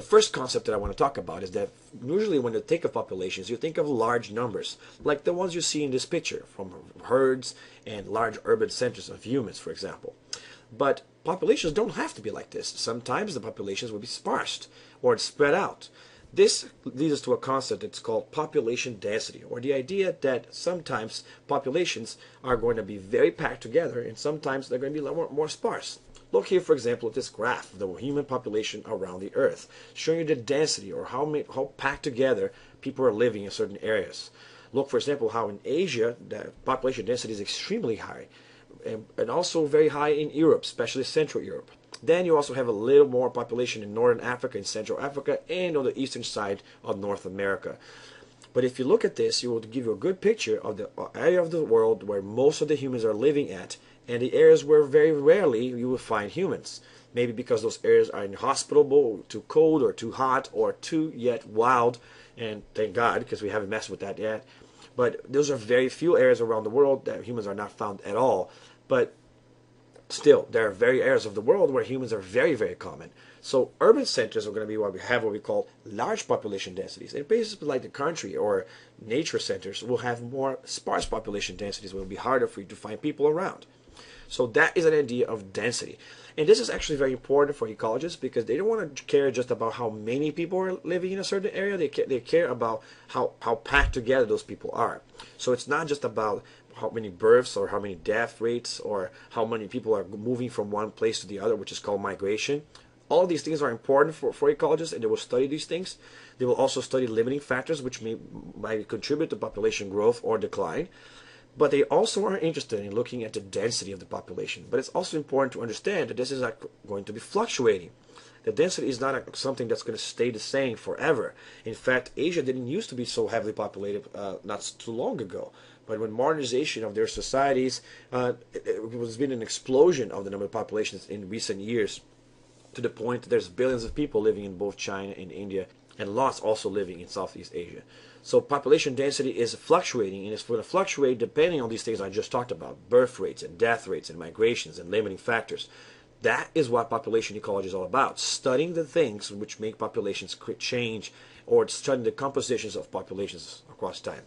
The first concept that I want to talk about is that usually when you think of populations, you think of large numbers, like the ones you see in this picture, from herds and large urban centers of humans, for example. But populations don't have to be like this. Sometimes the populations will be sparse or spread out. This leads us to a concept that's called population density, or the idea that sometimes populations are going to be very packed together and sometimes they're going to be a more, more sparse. Look here, for example, at this graph of the human population around the Earth, showing you the density or how, how packed together people are living in certain areas. Look, for example, how in Asia the population density is extremely high, and, and also very high in Europe, especially Central Europe. Then you also have a little more population in Northern Africa in Central Africa and on the eastern side of North America. But if you look at this, it will give you a good picture of the uh, area of the world where most of the humans are living at and the areas where very rarely you will find humans. Maybe because those areas are inhospitable, too cold, or too hot, or too yet wild. And thank God, because we haven't messed with that yet. But those are very few areas around the world that humans are not found at all. But still, there are very areas of the world where humans are very, very common. So urban centers are going to be what we have what we call large population densities. And places like the country or nature centers will have more sparse population densities. It will be harder for you to find people around. So that is an idea of density. And this is actually very important for ecologists because they don't want to care just about how many people are living in a certain area. They care, they care about how, how packed together those people are. So it's not just about how many births or how many death rates or how many people are moving from one place to the other, which is called migration. All these things are important for, for ecologists and they will study these things. They will also study limiting factors which may might contribute to population growth or decline. But they also are interested in looking at the density of the population. But it's also important to understand that this is going to be fluctuating. The density is not something that's going to stay the same forever. In fact, Asia didn't used to be so heavily populated uh, not too long ago. But when modernization of their societies, uh, it, it has been an explosion of the number of populations in recent years to the point that there's billions of people living in both China and India and lots also living in Southeast Asia. So population density is fluctuating, and it's going to fluctuate depending on these things I just talked about: birth rates and death rates and migrations and limiting factors. That is what population ecology is all about: studying the things which make populations change, or studying the compositions of populations across time.